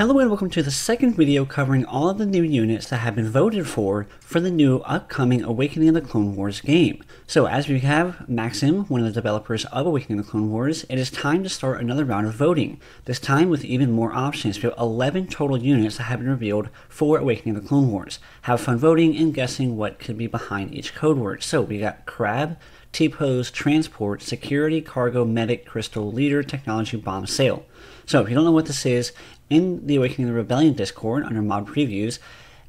Hello and welcome to the second video covering all of the new units that have been voted for for the new upcoming Awakening of the Clone Wars game. So as we have Maxim, one of the developers of Awakening of the Clone Wars, it is time to start another round of voting, this time with even more options. We have 11 total units that have been revealed for Awakening of the Clone Wars. Have fun voting and guessing what could be behind each code word. So we got Crab, T-Pose, Transport, Security, Cargo, Medic, Crystal, Leader, Technology, Bomb, Sale. So if you don't know what this is, in the Awakening of the Rebellion Discord under mod previews,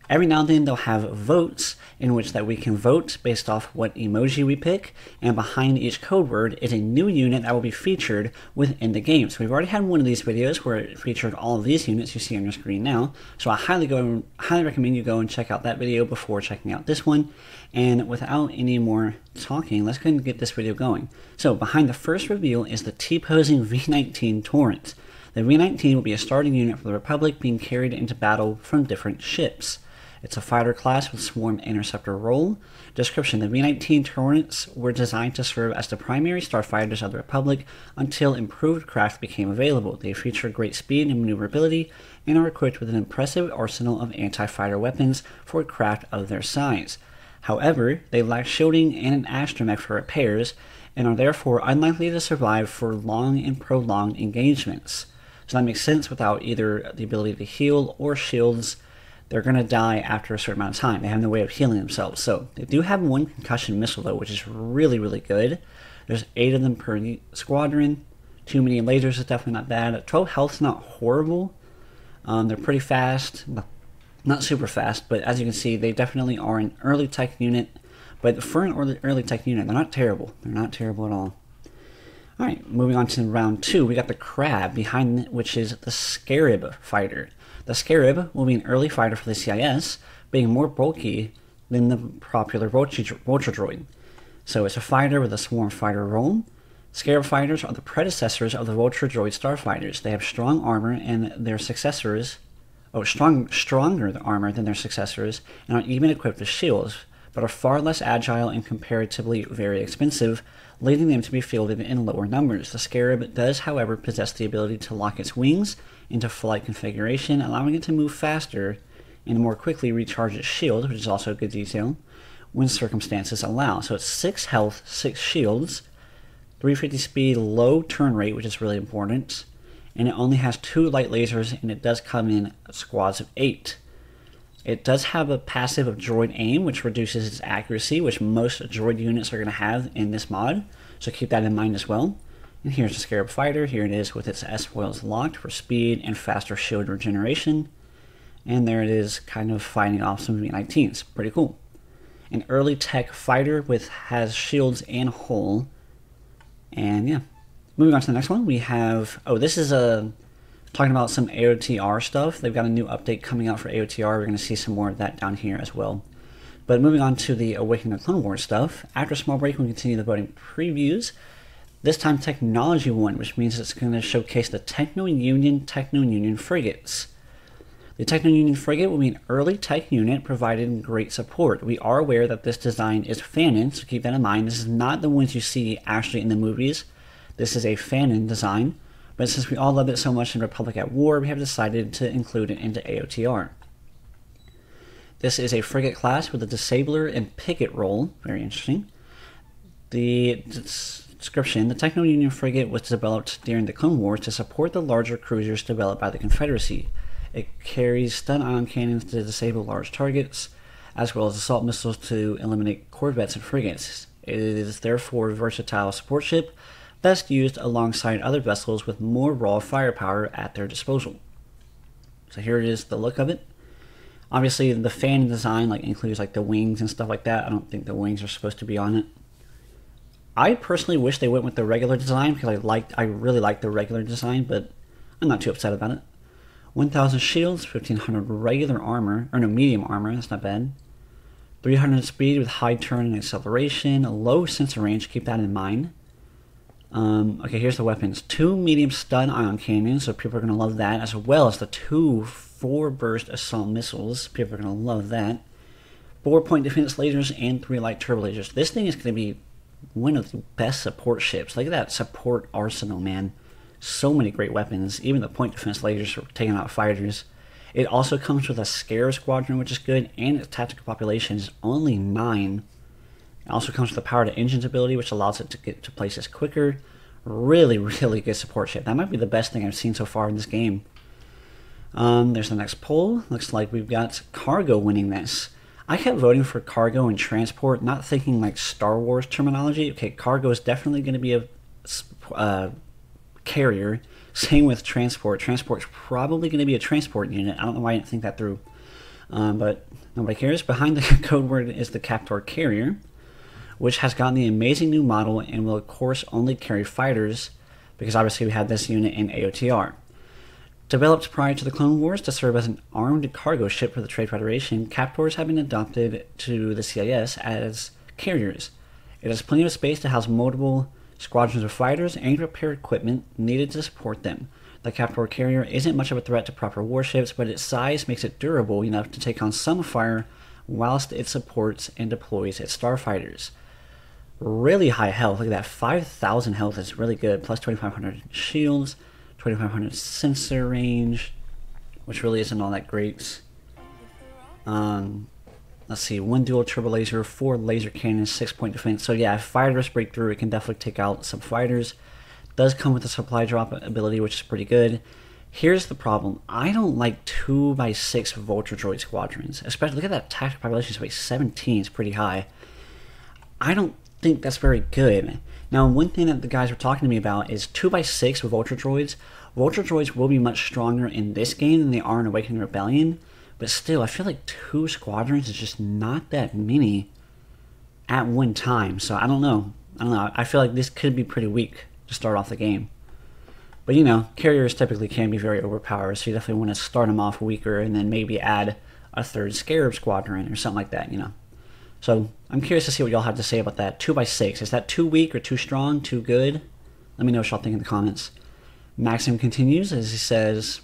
every now and then they'll have votes in which that we can vote based off what emoji we pick, and behind each code word is a new unit that will be featured within the game. So we've already had one of these videos where it featured all of these units you see on your screen now. So I highly go highly recommend you go and check out that video before checking out this one. And without any more talking, let's go and get this video going. So behind the first reveal is the T-posing V19 Torrent. The V-19 will be a starting unit for the Republic being carried into battle from different ships. It's a fighter class with swarm interceptor role. Description The V-19 Torrents were designed to serve as the primary starfighters of the Republic until improved craft became available. They feature great speed and maneuverability and are equipped with an impressive arsenal of anti-fighter weapons for craft of their size. However, they lack shielding and an astromech for repairs, and are therefore unlikely to survive for long and prolonged engagements. So that makes sense without either the ability to heal or shields. They're going to die after a certain amount of time. They have no way of healing themselves. So they do have one concussion missile, though, which is really, really good. There's eight of them per squadron. Too many lasers is definitely not bad. 12 health is not horrible. Um, they're pretty fast. Not super fast, but as you can see, they definitely are an early tech unit. But for an early, early tech unit, they're not terrible. They're not terrible at all. Alright, moving on to round two, we got the Crab behind which is the Scarab fighter. The Scarab will be an early fighter for the CIS, being more bulky than the popular Vulture, Vulture droid. So it's a fighter with a swarm fighter role. Scarab fighters are the predecessors of the Vulture droid starfighters. They have strong armor and their successors, oh, strong, stronger armor than their successors, and are even equipped with shields, but are far less agile and comparatively very expensive, leading them to be fielded in lower numbers. The Scarab does, however, possess the ability to lock its wings into flight configuration, allowing it to move faster and more quickly recharge its shield, which is also a good detail, when circumstances allow. So it's 6 health, 6 shields, 350 speed, low turn rate, which is really important, and it only has 2 light lasers, and it does come in squads of 8. It does have a passive of droid aim, which reduces its accuracy, which most droid units are going to have in this mod, so keep that in mind as well. And here's the Scarab Fighter. Here it is with its S foils locked for speed and faster shield regeneration. And there it is, kind of fighting off some V-19s. Pretty cool. An early tech fighter with has shields and hull. And yeah. Moving on to the next one, we have... Oh, this is a talking about some AOTR stuff. They've got a new update coming out for AOTR. We're going to see some more of that down here as well. But moving on to the Awakening of Clone Wars stuff, after a small break, we continue the voting previews. This time, Technology one, which means it's going to showcase the Techno Union Techno Union frigates. The Techno Union frigate will be an early tech unit providing great support. We are aware that this design is fanon, so keep that in mind. This is not the ones you see actually in the movies. This is a fanon design. But since we all love it so much in Republic at War, we have decided to include it into AOTR. This is a frigate class with a disabler and picket role. Very interesting. The description, the Techno Union frigate was developed during the Clone Wars to support the larger cruisers developed by the Confederacy. It carries stun ion cannons to disable large targets, as well as assault missiles to eliminate corvettes and frigates. It is therefore a versatile support ship best used alongside other vessels with more raw firepower at their disposal. So here it is, the look of it. Obviously, the fan design like includes like the wings and stuff like that. I don't think the wings are supposed to be on it. I personally wish they went with the regular design because I liked, I really like the regular design, but I'm not too upset about it. 1,000 shields, 1,500 regular armor, or no, medium armor, that's not bad. 300 speed with high turn and acceleration, a low sensor range, keep that in mind. Um, okay, here's the weapons. Two medium stun ion cannons, so people are going to love that, as well as the two four burst assault missiles. People are going to love that. Four point defense lasers and three light turbo lasers. This thing is going to be one of the best support ships. Look at that support arsenal, man. So many great weapons, even the point defense lasers for taking out fighters. It also comes with a scare squadron, which is good, and its tactical population is only 9. It also comes with the power to engines ability, which allows it to get to places quicker. Really, really good support ship. That might be the best thing I've seen so far in this game. Um, there's the next poll. Looks like we've got cargo winning this. I kept voting for cargo and transport, not thinking like Star Wars terminology. Okay, cargo is definitely going to be a uh, carrier. Same with transport. Transport's probably going to be a transport unit. I don't know why I didn't think that through. Um, but nobody cares. Behind the code word is the Captor carrier, which has gotten the amazing new model and will, of course, only carry fighters because obviously we had this unit in AOTR. Developed prior to the Clone Wars to serve as an armed cargo ship for the Trade Federation, Captors have been adopted to the CIS as carriers. It has plenty of space to house multiple squadrons of fighters and repair equipment needed to support them. The Captor carrier isn't much of a threat to proper warships, but its size makes it durable enough to take on some fire whilst it supports and deploys its starfighters. Really high health. Look at that. 5,000 health is really good. Plus 2,500 shields. 2500 sensor range, which really isn't all that great. Um, let's see, one dual turbo laser, four laser cannons, six point defense. So yeah, if fighters break through, it can definitely take out some fighters. Does come with a supply drop ability, which is pretty good. Here's the problem. I don't like 2 by 6 Vulture Droid squadrons. Especially, look at that tactical population space. 17 is pretty high. I don't think that's very good. Now, one thing that the guys were talking to me about is 2x6 with Vulture Droids. Vulture Droids will be much stronger in this game than they are in Awakening Rebellion, but still, I feel like two squadrons is just not that many at one time. So I don't know. I don't know. I feel like this could be pretty weak to start off the game. But you know, carriers typically can be very overpowered, so you definitely want to start them off weaker and then maybe add a third Scarab squadron or something like that, you know. So I'm curious to see what y'all have to say about that. 2 by 6 Is that too weak or too strong, too good? Let me know what y'all think in the comments. Maxim continues as he says,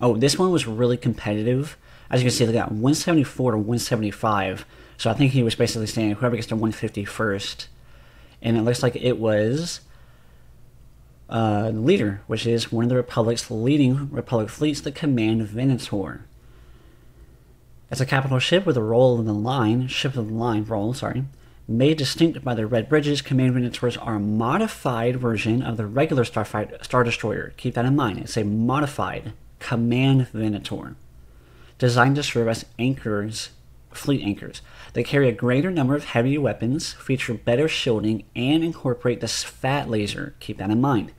Oh, this one was really competitive. As you can see, they got 174 to 175. So I think he was basically saying whoever gets to 150 first. And it looks like it was uh, the leader, which is one of the Republic's leading Republic fleets, the Command Venator. It's a capital ship with a role in the line, ship of the line role, sorry. Made distinct by their red bridges, Command Venators are a modified version of the regular Starfight, Star Destroyer. Keep that in mind. It's a modified Command Venator. Designed to serve as anchors, fleet anchors. They carry a greater number of heavy weapons, feature better shielding, and incorporate the flak laser. Keep that in mind.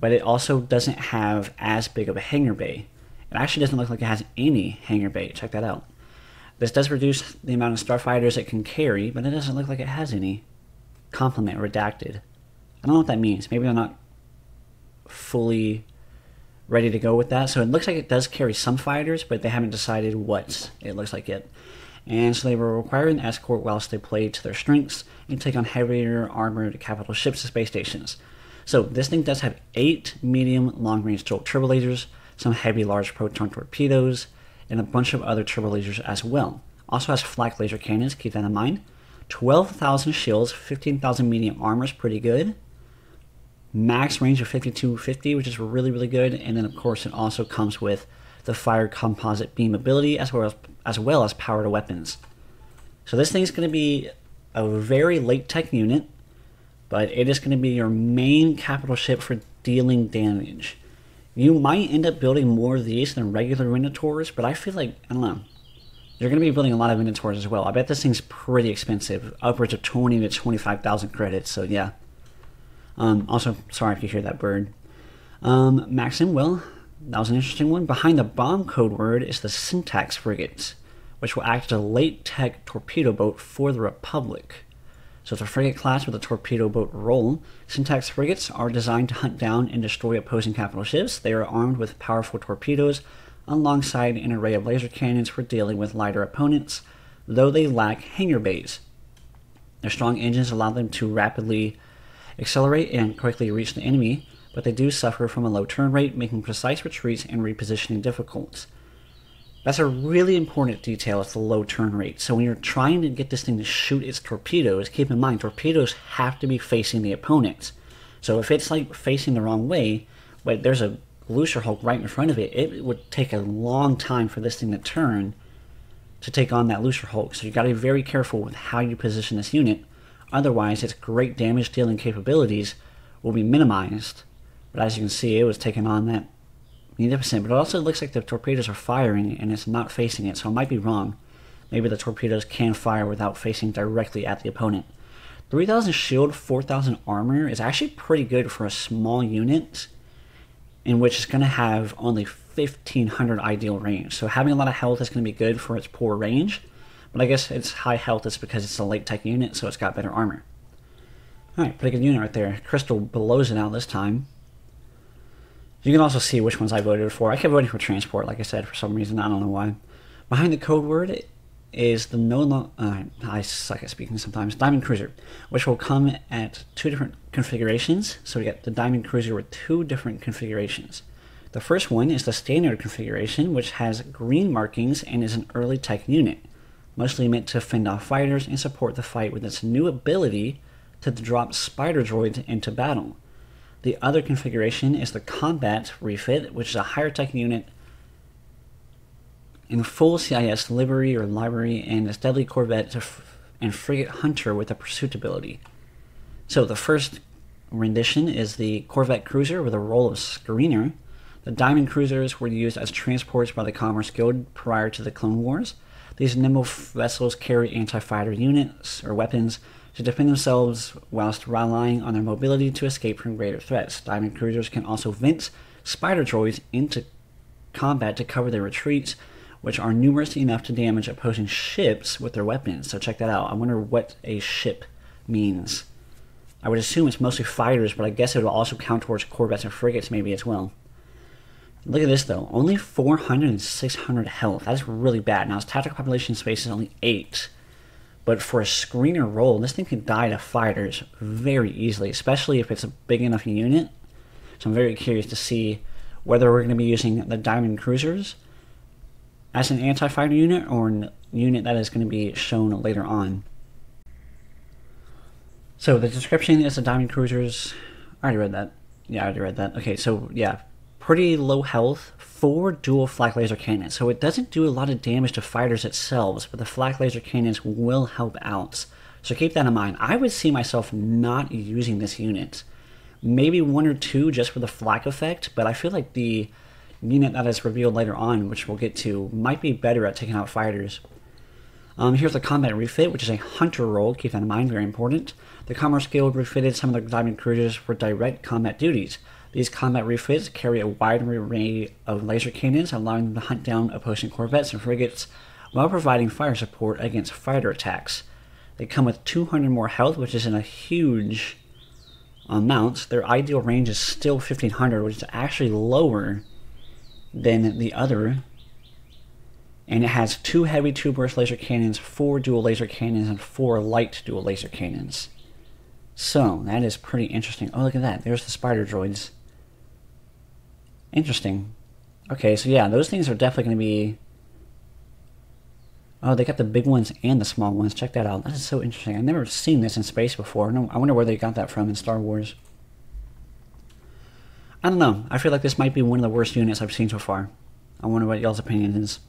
But it also doesn't have as big of a hangar bay. It actually doesn't look like it has any hangar bay. Check that out. This does reduce the amount of starfighters it can carry, but it doesn't look like it has any. Complement redacted. I don't know what that means. Maybe I'm not fully ready to go with that. So it looks like it does carry some fighters, but they haven't decided what it looks like yet. And so they were required an escort whilst they played to their strengths and take on heavier armored capital ships and space stations. So this thing does have eight medium long-range turbo lasers, some heavy large proton torpedoes, and a bunch of other turbo lasers as well. Also has flak laser cannons, keep that in mind. 12,000 shields, 15,000 medium armor is pretty good. Max range of 5250, which is really, really good. And then, of course, it also comes with the fire composite beam ability as well as, as, well as power to weapons. So this thing is going to be a very late tech unit, but it is going to be your main capital ship for dealing damage. You might end up building more of these than regular Minotaurs, but I feel like, I don't know, you're going to be building a lot of Minotaurs as well. I bet this thing's pretty expensive, upwards of 20 to 25,000 credits, so yeah. Um, also, sorry if you hear that bird. Um, Maxim, well, that was an interesting one. Behind the bomb code word is the Syntax Frigate, which will act as a late tech torpedo boat for the Republic. So the frigate class with a torpedo boat role. Syntax frigates are designed to hunt down and destroy opposing capital ships. They are armed with powerful torpedoes alongside an array of laser cannons for dealing with lighter opponents, though they lack hangar bays. Their strong engines allow them to rapidly accelerate and quickly reach the enemy, but they do suffer from a low turn rate, making precise retreats and repositioning difficult. That's a really important detail. It's the low turn rate. So when you're trying to get this thing to shoot its torpedoes, keep in mind torpedoes have to be facing the opponent. So if it's like facing the wrong way, but there's a Lucrehulk Hulk right in front of it, it would take a long time for this thing to turn to take on that Lucrehulk. Hulk. So you got to be very careful with how you position this unit. Otherwise, its great damage dealing capabilities will be minimized. But as you can see, it was taking on that Munificent. But it also looks like the torpedoes are firing and it's not facing it, so it might be wrong. Maybe the torpedoes can fire without facing directly at the opponent. 3000 shield, 4000 armor is actually pretty good for a small unit in which it's going to have only 1500 ideal range. So having a lot of health is going to be good for its poor range, but I guess its high health is because it's a late tech unit, so it's got better armor. Alright, pretty good unit right there. Crystal blows it out this time. You can also see which ones I voted for. I kept voting for transport, like I said, for some reason. I don't know why. Behind the code word is the no long. Uh, I suck at speaking sometimes. Diamond Cruiser, which will come at two different configurations. So we get the Diamond Cruiser with two different configurations. The first one is the standard configuration, which has green markings and is an early tech unit, mostly meant to fend off fighters and support the fight with its new ability to drop spider droids into battle. The other configuration is the combat refit, which is a higher tech unit in full CIS livery or library and is deadly corvette and frigate hunter with a pursuit ability. So the first rendition is the Corvette cruiser with a role of screener. The Diamond cruisers were used as transports by the Commerce Guild prior to the Clone Wars. These nimble vessels carry anti-fighter units or weapons to defend themselves whilst relying on their mobility to escape from greater threats. Diamond cruisers can also vent spider droids into combat to cover their retreats which are numerous enough to damage opposing ships with their weapons. So check that out. I wonder what a ship means. I would assume it's mostly fighters, but I guess it will also count towards corvettes and frigates maybe as well. Look at this though, only 400 and 600 health. That's really bad. Now its tactical population space is only 8. But for a screener role, this thing can die to fighters very easily, especially if it's a big enough unit. So I'm very curious to see whether we're going to be using the Diamond Cruisers as an anti-fighter unit or a unit that is going to be shown later on. So the description is the Diamond Cruisers. I already read that. Yeah, I already read that. Okay, so yeah, pretty low health, four dual flak laser cannons. So it doesn't do a lot of damage to fighters itself, but the flak laser cannons will help out. So keep that in mind. I would see myself not using this unit. Maybe one or two just for the flak effect, but I feel like the unit that is revealed later on, which we'll get to, might be better at taking out fighters. Um, here's the combat refit, which is a hunter role. Keep that in mind, very important. The Commerce Guild refitted some of the Diamond Cruisers for direct combat duties. These combat refits carry a wide array of laser cannons, allowing them to hunt down opposing corvettes and frigates while providing fire support against fighter attacks. They come with 200 more health, which isn't a huge amount. Their ideal range is still 1500, which is actually lower than the other. And it has two heavy two burst laser cannons, four dual laser cannons, and four light dual laser cannons. So, that is pretty interesting. Oh, look at that. There's the spider droids. Interesting. Okay, so yeah, those things are definitely going to be... Oh, they got the big ones and the small ones. Check that out. That is so interesting. I've never seen this in space before. No, I wonder where they got that from in Star Wars. I don't know. I feel like this might be one of the worst units I've seen so far. I wonder what y'all's opinion is.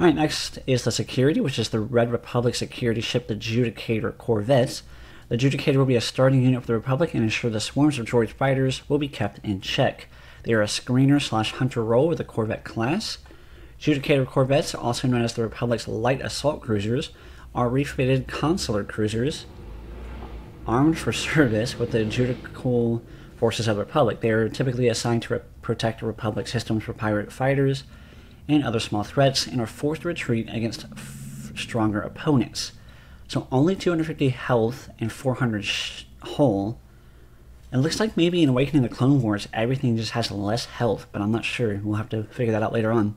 Alright, next is the Security, which is the Red Republic security ship, the Judicator Corvette. The Judicator will be a starting unit for the Republic and ensure the swarms of droid fighters will be kept in check. They are a screener slash hunter role with the Corvette class. Judicator Corvettes, also known as the Republic's light assault cruisers, are refitted consular cruisers armed for service with the Judicial forces of the Republic. They are typically assigned to re- protect the Republic systems for pirate fighters and other small threats and are forced to retreat against f- stronger opponents. So only 250 health and 400 sh- hull. It looks like maybe in Awakening the Clone Wars everything just has less health, but I'm not sure. We'll have to figure that out later on.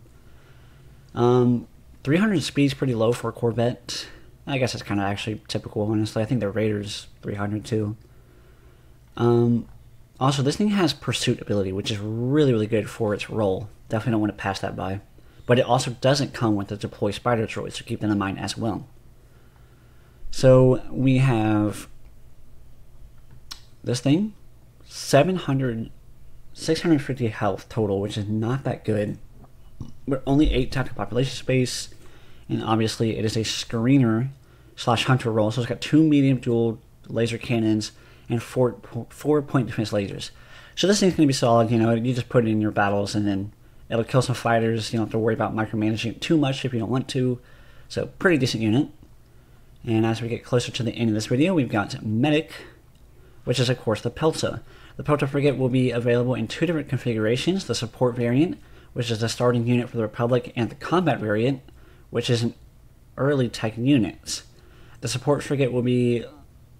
Um, 300 speed is pretty low for a Corvette. I guess that's kind of actually typical, honestly. I think the Raiders 300 too. Um, also, this thing has pursuit ability, which is really, really good for its role. Definitely don't want to pass that by. But it also doesn't come with the deploy spider droid, so keep that in mind as well. So we have this thing, 700, 650 health total, which is not that good. But only 8 tactical population space, and obviously it is a screener slash hunter role, so it's got two medium dual laser cannons and four, four point defense lasers. So this thing's going to be solid, you know, you just put it in your battles and then it'll kill some fighters. You don't have to worry about micromanaging it too much if you don't want to. So pretty decent unit. And as we get closer to the end of this video, we've got Medic, which is of course the Pelta. The Pelta frigate will be available in two different configurations, the support variant, which is the starting unit for the Republic, and the combat variant, which is an early tech unit. The support frigate will be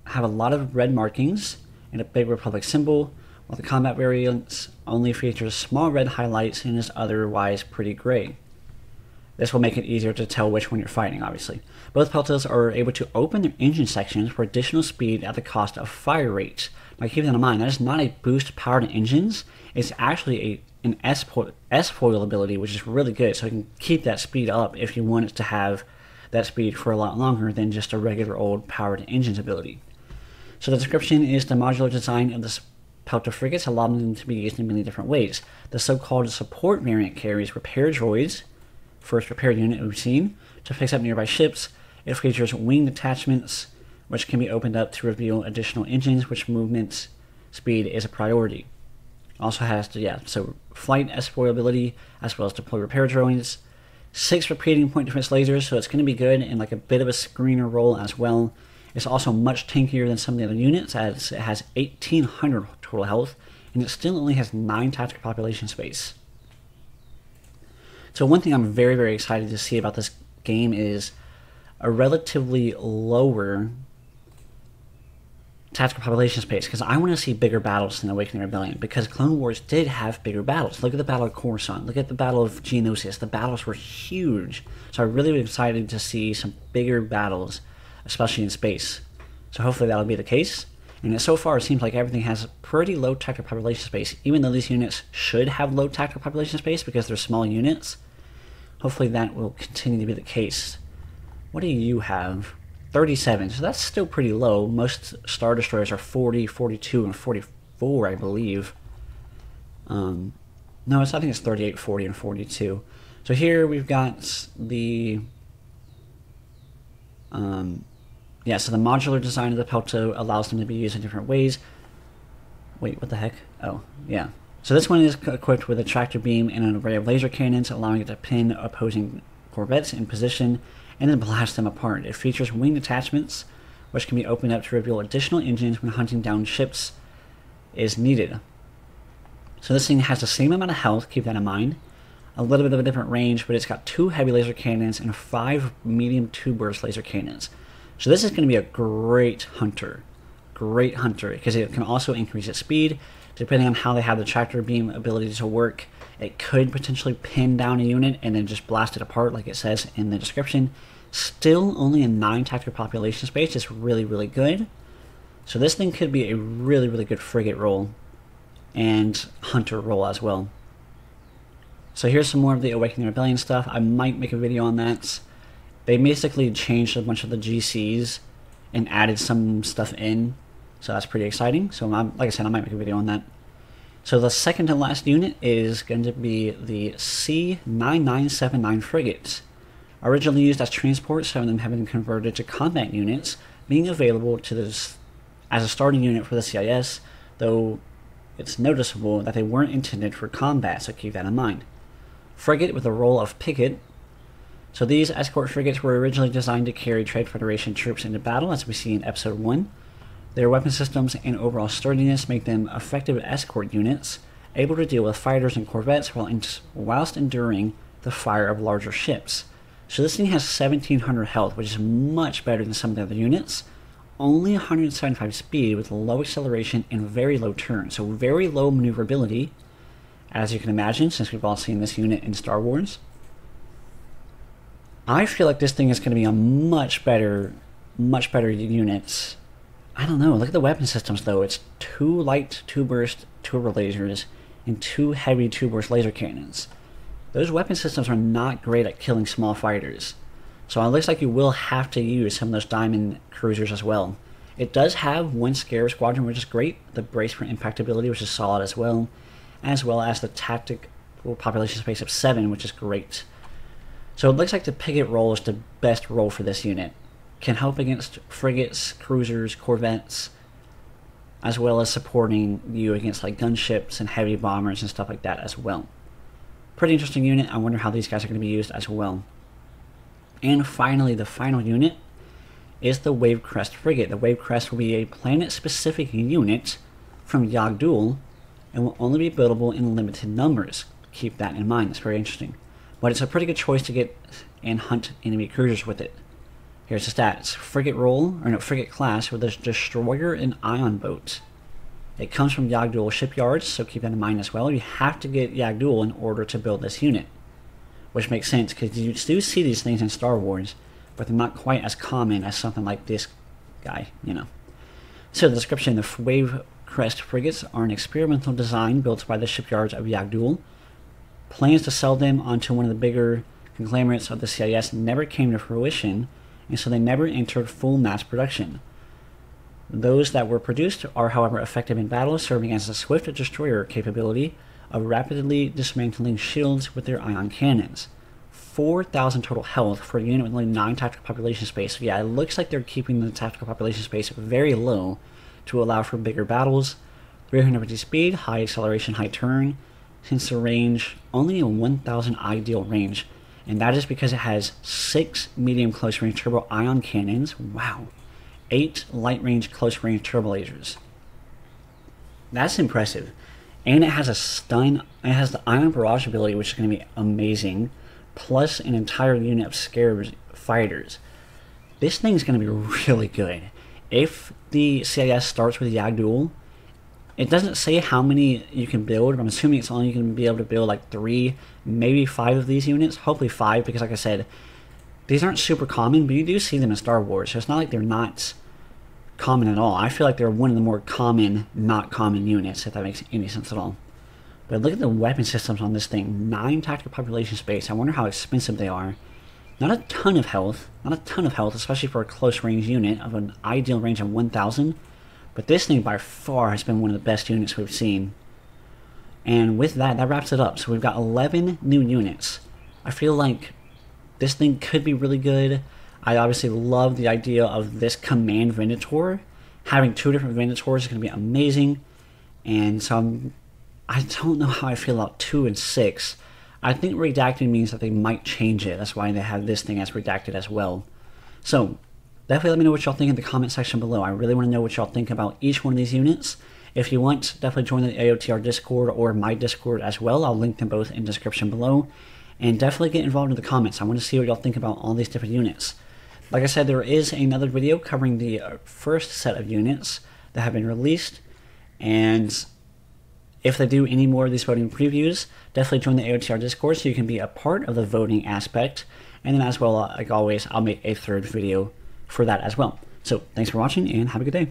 have a lot of red markings and a big Republic symbol, while the combat variants only features small red highlights and is otherwise pretty gray. This will make it easier to tell which one you're fighting, obviously. Both Peltas are able to open their engine sections for additional speed at the cost of fire rate. Now keep that in mind, that is not a boost powered engines, it's actually a an S-foil ability, which is really good, so you can keep that speed up if you want it to have that speed for a lot longer than just a regular old powered engines ability. So the description is the modular design of the Pelta frigates, allowing them to be used in many different ways. The so-called support variant carries repair droids, first repair unit we've seen, to fix up nearby ships. It features wing attachments, which can be opened up to reveal additional engines, which movement speed is a priority. Also has, to, yeah, so flight ability as well as deploy repair drones. Six repeating point defense lasers, so it's going to be good in like a bit of a screener role as well. It's also much tankier than some of the other units, as it has 1800 total health, and it still only has 9 tactical population space. So one thing I'm very, very excited to see about this game is a relatively lower tactical population space because I want to see bigger battles than Awakening Rebellion because Clone Wars did have bigger battles. Look at the Battle of Coruscant. Look at the Battle of Geonosis. The battles were huge. So I'm really excited to see some bigger battles, especially in space. So hopefully that'll be the case. And so far, it seems like everything has pretty low tactical population space, even though these units should have low tactical population space because they're small units. Hopefully that will continue to be the case. What do you have? 37, so that's still pretty low. Most Star Destroyers are 40, 42, and 44, I believe. Um, no, it's, I think it's 38, 40, and 42. So here we've got the um, yeah, so the modular design of the Pelta allows them to be used in different ways. Wait, what the heck? Oh, yeah. So this one is equipped with a tractor beam and an array of laser cannons, allowing it to pin opposing corvettes in position and then blast them apart. It features wing attachments, which can be opened up to reveal additional engines when hunting down ships is needed. So this thing has the same amount of health, keep that in mind. A little bit of a different range, but it's got two heavy laser cannons and five medium two burst laser cannons. So this is going to be a great hunter. Great hunter, because it can also increase its speed. Depending on how they have the tractor beam ability to work, it could potentially pin down a unit and then just blast it apart like it says in the description. Still only a 9 tactical population space is really, really good. So this thing could be a really, really good frigate role and hunter role as well. So here's some more of the Awakening Rebellion stuff. I might make a video on that they basically changed a bunch of the GCs and added some stuff in. So that's pretty exciting. So I'm, like I said, I might make a video on that. So the second to last unit is going to be the C-9979 frigates. Originally used as transport, some of them have been converted to combat units, being available to this as a starting unit for the CIS, though it's noticeable that they weren't intended for combat, so keep that in mind. Frigate with the role of picket so these escort frigates were originally designed to carry Trade Federation troops into battle, as we see in Episode 1. Their weapon systems and overall sturdiness make them effective escort units, able to deal with fighters and corvettes while whilst enduring the fire of larger ships. So this thing has 1700 health, which is much better than some of the other units. Only 175 speed with low acceleration and very low turn, so very low maneuverability, as you can imagine, since we've all seen this unit in Star Wars. I feel like this thing is going to be a much better, much better unit. I don't know. Look at the weapon systems, though. It's two light two burst turbo lasers and two heavy two burst laser cannons. Those weapon systems are not great at killing small fighters. So it looks like you will have to use some of those diamond cruisers as well. It does have one Scarab Squadron, which is great, the Brace for Impact ability, which is solid as well, as well as the Tactic population space of 7, which is great. So it looks like the Picket role is the best role for this unit. Can help against frigates, cruisers, corvettes, as well as supporting you against like gunships and heavy bombers and stuff like that as well. Pretty interesting unit. I wonder how these guys are going to be used as well. And finally, the final unit is the Wavecrest frigate. The Wavecrest will be a planet-specific unit from Yag'Dhul and will only be buildable in limited numbers. Keep that in mind. It's very interesting. But it's a pretty good choice to get and hunt enemy cruisers with it. Here's the stats. Frigate role, or no, frigate class with a destroyer and ion boat. It comes from Yag'Dhul shipyards, so keep that in mind as well. You have to get Yag'Dhul in order to build this unit. Which makes sense, because you do see these things in Star Wars, but they're not quite as common as something like this guy, you know. So the description, the Wave Crest frigates are an experimental design built by the shipyards of Yag'Dhul. Plans to sell them onto one of the bigger conglomerates of the CIS never came to fruition, and so they never entered full mass production. Those that were produced are, however, effective in battle, serving as a swift destroyer capability of rapidly dismantling shields with their ion cannons. 4,000 total health for a unit with only 9 tactical population space. Yeah, it looks like they're keeping the tactical population space very low to allow for bigger battles. 350 speed, high acceleration, high turn. Since the range, only a 1,000 ideal range and that is because it has six medium close range turbo ion cannons. Wow. Eight light range close range turbo lasers. That's impressive. And it has a stun, it has the ion barrage ability, which is going to be amazing, plus an entire unit of Scarab fighters. This thing's going to be really good. If the CIS starts with Yag'Dhul, it doesn't say how many you can build, but I'm assuming it's only you can be able to build like three, maybe five of these units. Hopefully five, because like I said, these aren't super common, but you do see them in Star Wars, so it's not like they're not common at all. I feel like they're one of the more common, not common units, if that makes any sense at all. But look at the weapon systems on this thing. Nine tactical population space. I wonder how expensive they are. Not a ton of health. Not a ton of health, especially for a close range unit of an ideal range of 1,000. But this thing by far has been one of the best units we've seen. And with that, that wraps it up. So we've got 11 new units. I feel like this thing could be really good. I obviously love the idea of this command Venator. Having two different Venators is going to be amazing. And so I'm, I don't know how I feel about 2 and 6. I think redacted means that they might change it. That's why they have this thing as redacted as well. So definitely let me know what y'all think in the comment section below. I really want to know what y'all think about each one of these units. If you want, definitely join the AOTR Discord or my Discord as well. I'll link them both in the description below. And definitely get involved in the comments. I want to see what y'all think about all these different units. Like I said, there is another video covering the uh, first set of units that have been released. And if they do any more of these voting previews, definitely join the AOTR Discord so you can be a part of the voting aspect. And then as well, like always, I'll make a third video for that as well. So thanks for watching and have a good day.